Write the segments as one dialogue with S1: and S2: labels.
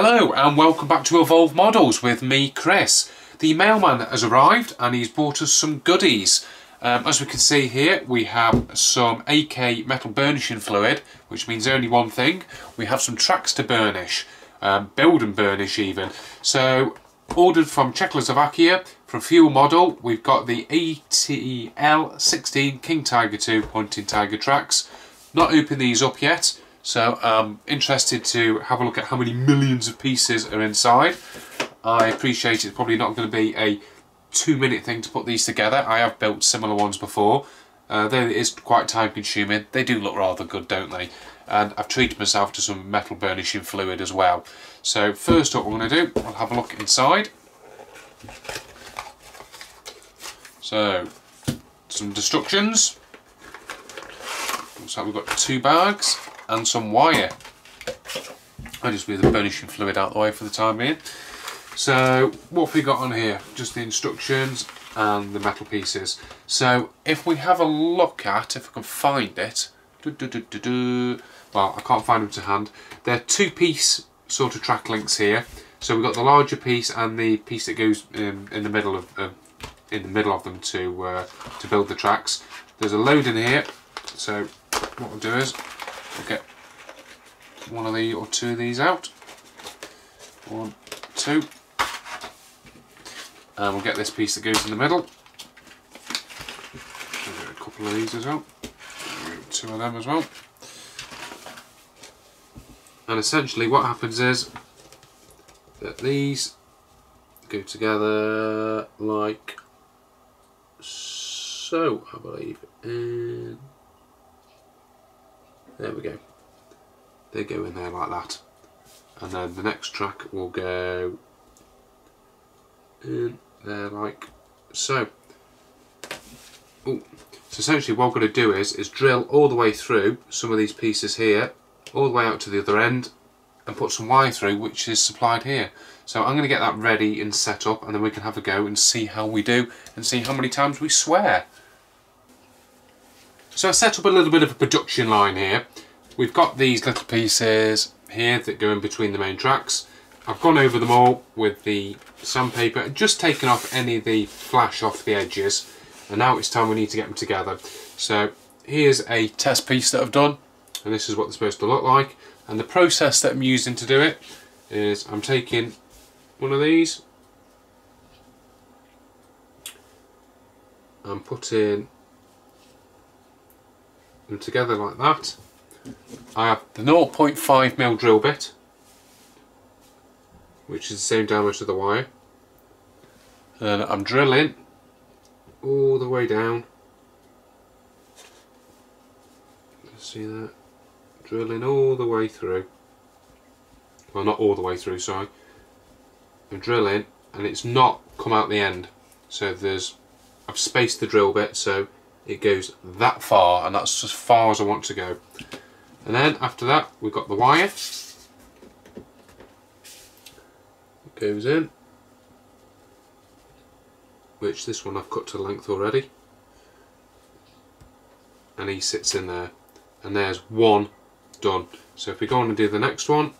S1: Hello and welcome back to Evolve Models with me, Chris. The mailman has arrived and he's brought us some goodies. Um, as we can see here, we have some AK metal burnishing fluid, which means only one thing. We have some tracks to burnish, um, build and burnish even. So, ordered from Czechoslovakia, from Friul Model, we've got the ATL16 King Tiger 2 Hunting Tiger tracks. Not opened these up yet, so I'm interested to have a look at how many millions of pieces are inside. I appreciate it's probably not going to be a two minute thing to put these together. I have built similar ones before. Uh, though it is quite time consuming, they do look rather good, don't they? And I've treated myself to some metal burnishing fluid as well. So first up I'm going to do, I'll have a look inside. So, some destructions. Looks like we've got two bags and some wire. I'll just move the burnishing fluid out the way for the time being. So what have we got on here? Just the instructions and the metal pieces. So if we have a look at, if I can find it, doo -doo -doo well I can't find them to hand, they're two piece sort of track links here. So we've got the larger piece and the piece that goes in, in the middle of uh, in the middle of them to uh, to build the tracks. There's a load in here, so what we'll do is we'll get one of the or two of these out. One, two. And we'll get this piece that goes in the middle. A couple of these as well. Two of them as well. And essentially what happens is that these go together like so, I believe. And there we go. They go in there like that. And then the next track will go in there like so. Ooh. So essentially what I'm going to do is, is drill all the way through some of these pieces here, all the way out to the other end, and put some wire through which is supplied here. So I'm going to get that ready and set up and then we can have a go and see how we do and see how many times we swear. So I set up a little bit of a production line here. We've got these little pieces here that go in between the main tracks. I've gone over them all with the sandpaper and just taken off any of the flash off the edges and now it's time we need to get them together. So here's a test piece that I've done and this is what they're supposed to look like and the process that I'm using to do it is I'm taking one of these I'm putting them together like that. I have the 0.5mm drill bit which is the same diameter of the wire. And I'm drilling all the way down. See that? Drilling all the way through. Well not all the way through sorry. I'm drilling and it's not come out the end. So there's I've spaced the drill bit so it goes that far and that's as far as I want to go. And then after that we've got the wire. It goes in. Which this one I've cut to length already. And he sits in there. And there's one done. So if we go on and do the next one.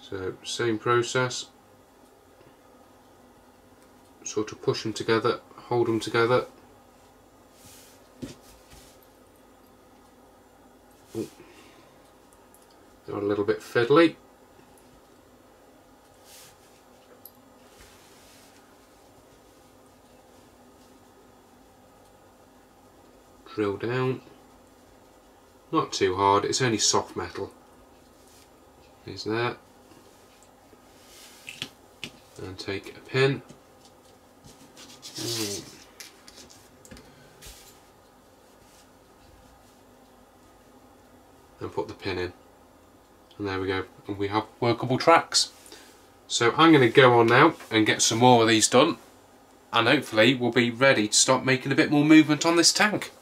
S1: So same process. Sort of push them together hold them together a little bit fiddly. Drill down. Not too hard it's only soft metal. Is that. And take a pin. And put the pin in and there we go. And we have workable tracks. So I'm going to go on now and get some more of these done. And hopefully we'll be ready to start making a bit more movement on this tank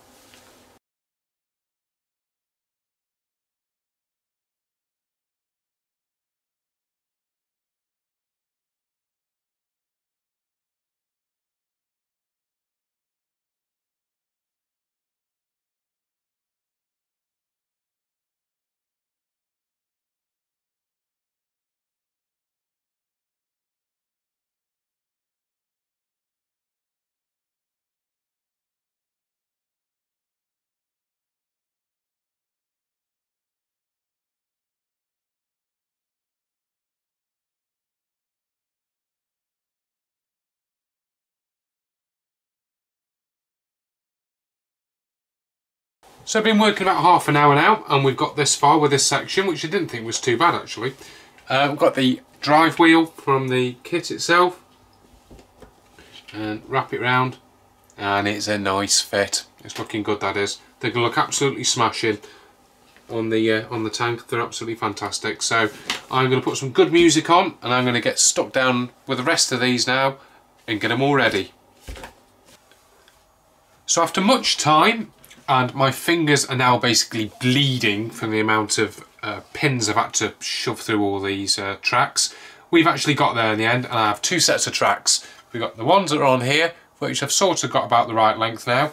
S1: So I've been working about half an hour now and we've got this far with this section which I didn't think was too bad actually. Uh, we've got the drive wheel from the kit itself and wrap it round and it's a nice fit. It's looking good that is. They're going to look absolutely smashing on the uh, on the tank. They're absolutely fantastic. So I'm going to put some good music on and I'm going to get stuck down with the rest of these now and get them all ready. So after much time and my fingers are now basically bleeding from the amount of uh, pins I've had to shove through all these uh, tracks. We've actually got there in the end and I have two sets of tracks. We've got the ones that are on here, which I've sort of got about the right length now.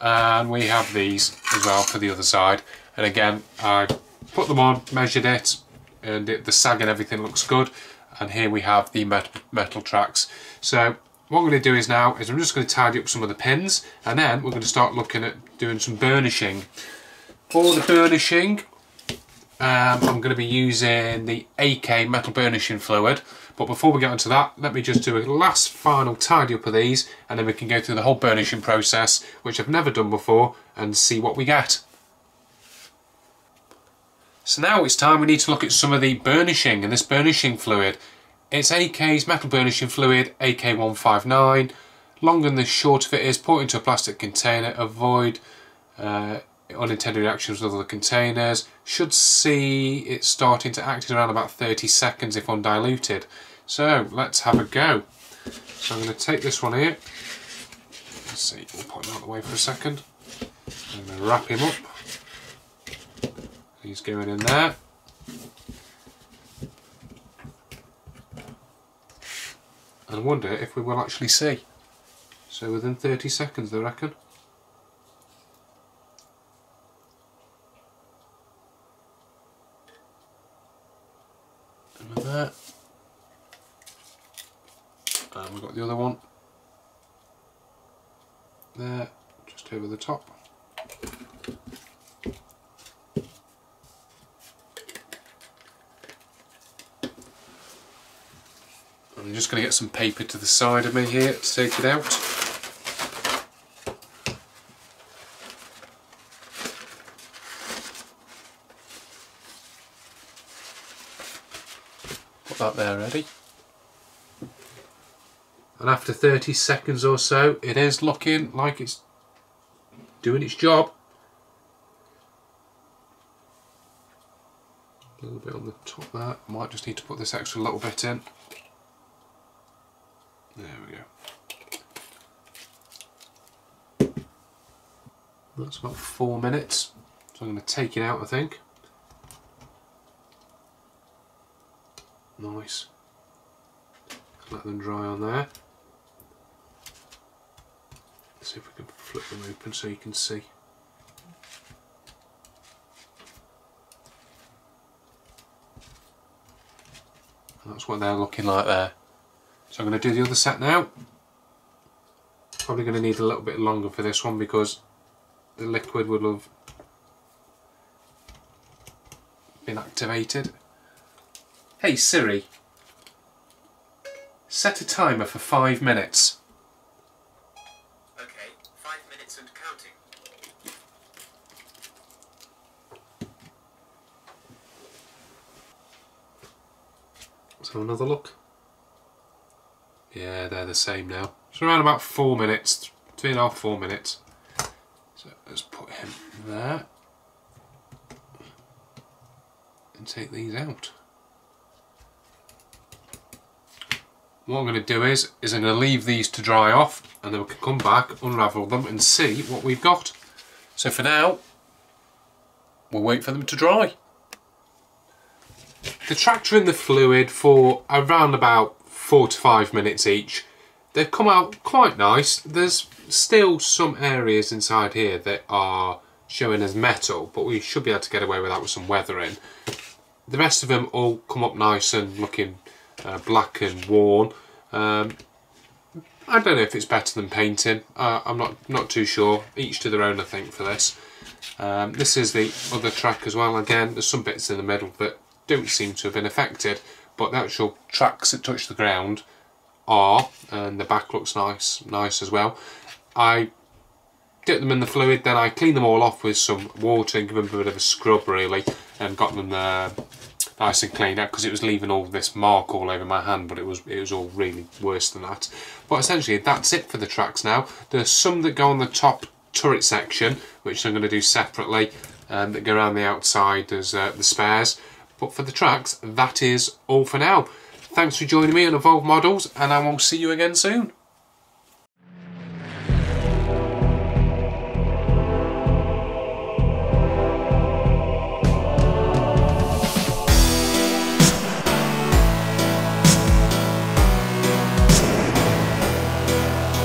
S1: And we have these as well for the other side. And again, I put them on, measured it, and it, the sag and everything looks good. And here we have the metal, metal tracks. So what I'm going to do is now is I'm just going to tidy up some of the pins and then we're going to start looking at doing some burnishing. For the burnishing um, I'm going to be using the AK metal burnishing fluid but before we get onto that let me just do a last final tidy up of these and then we can go through the whole burnishing process which I've never done before and see what we get. So now it's time we need to look at some of the burnishing and this burnishing fluid. It's AK's metal burnishing fluid, AK159. Long and the short of it is pour into a plastic container, avoid uh, unintended reactions with other containers. Should see it starting to act in around about 30 seconds if undiluted. So let's have a go. So I'm going to take this one here. Let's see, we'll put him out of the way for a second. I'm going to wrap him up. He's going in there. And wonder if we will actually see. So within 30 seconds, I reckon. And. And we've got the other one there, just over the top. I'm just going to get some paper to the side of me here to take it out. Put that there ready. And after 30 seconds or so, it is looking like it's doing its job. A little bit on the top there. Might just need to put this extra little bit in. There we go. That's about four minutes. So I'm going to take it out, I think. Nice. Let them dry on there. Let's see if we can flip them open so you can see. That's what they're looking like there. So I'm going to do the other set now. Probably going to need a little bit longer for this one because the liquid would have been activated. Hey Siri, set a timer for five minutes.
S2: Okay, five minutes and counting.
S1: Let's have another look. Yeah, they're the same now. So around about four minutes, three and a half, four minutes. So let's put him there. And take these out. What I'm going to do is, is I'm going to leave these to dry off and then we can come back, unravel them and see what we've got. So for now, we'll wait for them to dry. The tractor in the fluid for around about four to five minutes each. They've come out quite nice. There's still some areas inside here that are showing as metal, but we should be able to get away with that with some weathering. The rest of them all come up nice and looking uh, black and worn. Um, I don't know if it's better than painting. Uh, I'm not not too sure. Each to their own, I think, for this. Um, this is the other track as well. Again, there's some bits in the middle that don't seem to have been affected but the actual tracks that touch the ground are, and the back looks nice, nice as well. I dip them in the fluid, then I clean them all off with some water and give them a bit of a scrub really, and got them uh, nice and cleaned out because it was leaving all this mark all over my hand, but it was it was all really worse than that. But essentially, that's it for the tracks now. There's some that go on the top turret section, which I'm going to do separately, um, that go around the outside as uh, the spares. But for the tracks, that is all for now. Thanks for joining me on Evolve Models, and I will see you again soon.